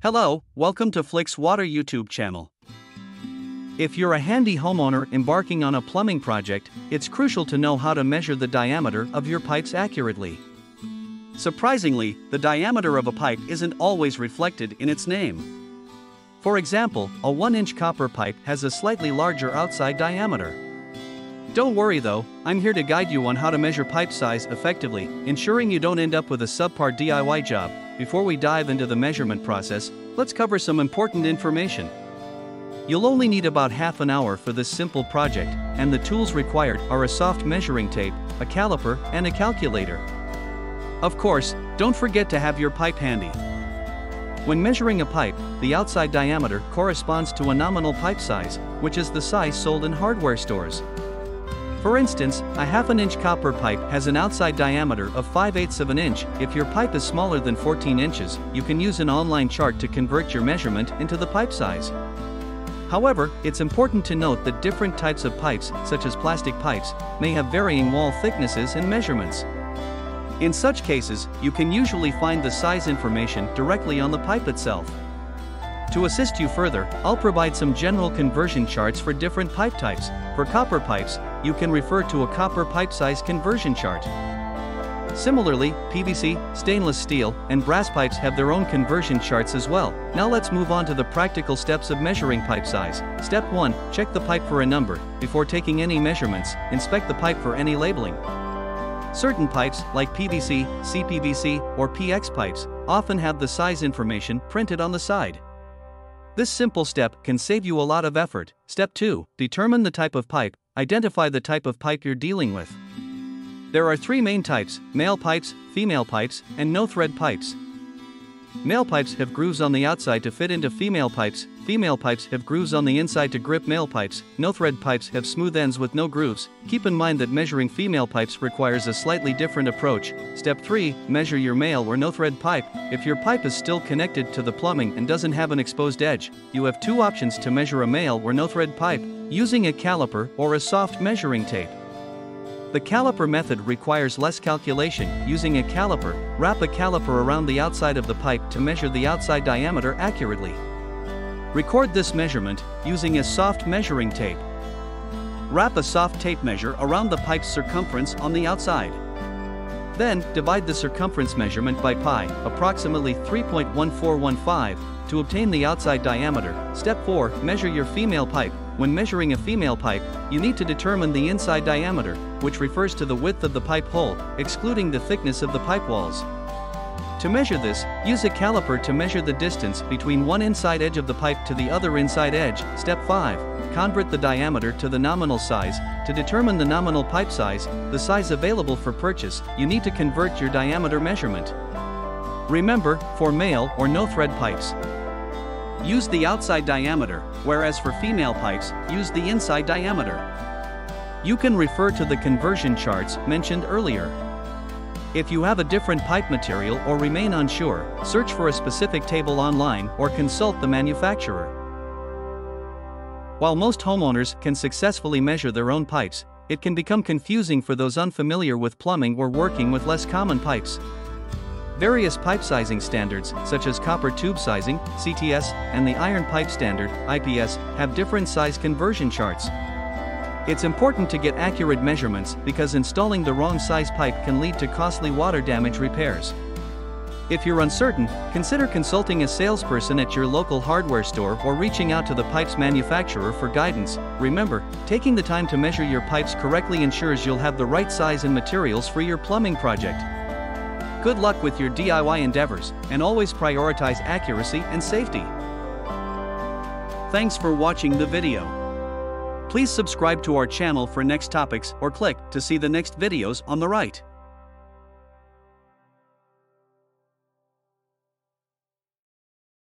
Hello, welcome to FlixWater YouTube channel. If you're a handy homeowner embarking on a plumbing project, it's crucial to know how to measure the diameter of your pipes accurately. Surprisingly, the diameter of a pipe isn't always reflected in its name. For example, a 1 inch copper pipe has a slightly larger outside diameter. Don't worry though, I'm here to guide you on how to measure pipe size effectively, ensuring you don't end up with a subpar DIY job. Before we dive into the measurement process, let's cover some important information. You'll only need about half an hour for this simple project, and the tools required are a soft measuring tape, a caliper, and a calculator. Of course, don't forget to have your pipe handy. When measuring a pipe, the outside diameter corresponds to a nominal pipe size, which is the size sold in hardware stores. For instance, a half an inch copper pipe has an outside diameter of 5 eighths of an inch. If your pipe is smaller than 14 inches, you can use an online chart to convert your measurement into the pipe size. However, it's important to note that different types of pipes, such as plastic pipes, may have varying wall thicknesses and measurements. In such cases, you can usually find the size information directly on the pipe itself. To assist you further, I'll provide some general conversion charts for different pipe types. For copper pipes, you can refer to a copper pipe size conversion chart. Similarly, PVC, stainless steel, and brass pipes have their own conversion charts as well. Now let's move on to the practical steps of measuring pipe size. Step 1 Check the pipe for a number. Before taking any measurements, inspect the pipe for any labeling. Certain pipes, like PVC, CPVC, or PEX pipes, often have the size information printed on the side. This simple step can save you a lot of effort. Step 2 Determine the type of pipe, identify the type of pipe you're dealing with. There are three main types male pipes, female pipes, and no thread pipes. Male pipes have grooves on the outside to fit into female pipes, female pipes have grooves on the inside to grip male pipes, no thread pipes have smooth ends with no grooves. Keep in mind that measuring female pipes requires a slightly different approach. Step 3 Measure your male or no thread pipe. If your pipe is still connected to the plumbing and doesn't have an exposed edge, you have two options to measure a male or no thread pipe using a caliper or a soft measuring tape. The caliper method requires less calculation. Using a caliper, wrap a caliper around the outside of the pipe to measure the outside diameter accurately. Record this measurement using a soft measuring tape. Wrap a soft tape measure around the pipe's circumference on the outside. Then, divide the circumference measurement by pi, approximately 3.1415, to obtain the outside diameter. Step 4 Measure your female pipe. When measuring a female pipe, you need to determine the inside diameter, which refers to the width of the pipe hole, excluding the thickness of the pipe walls. To measure this, use a caliper to measure the distance between one inside edge of the pipe to the other inside edge. Step 5. Convert the diameter to the nominal size. To determine the nominal pipe size, the size available for purchase, you need to convert your diameter measurement. Remember, for male or no thread pipes, use the outside diameter, whereas for female pipes, use the inside diameter. You can refer to the conversion charts mentioned earlier. If you have a different pipe material or remain unsure, search for a specific table online or consult the manufacturer. While most homeowners can successfully measure their own pipes, it can become confusing for those unfamiliar with plumbing or working with less common pipes. Various pipe sizing standards, such as copper tube sizing, CTS, and the iron pipe standard, IPS, have different size conversion charts. It's important to get accurate measurements because installing the wrong size pipe can lead to costly water damage repairs. If you're uncertain, consider consulting a salesperson at your local hardware store or reaching out to the pipe's manufacturer for guidance. Remember, taking the time to measure your pipes correctly ensures you'll have the right size and materials for your plumbing project. Good luck with your DIY endeavors, and always prioritize accuracy and safety. Thanks for watching the video. Please subscribe to our channel for next topics or click to see the next videos on the right.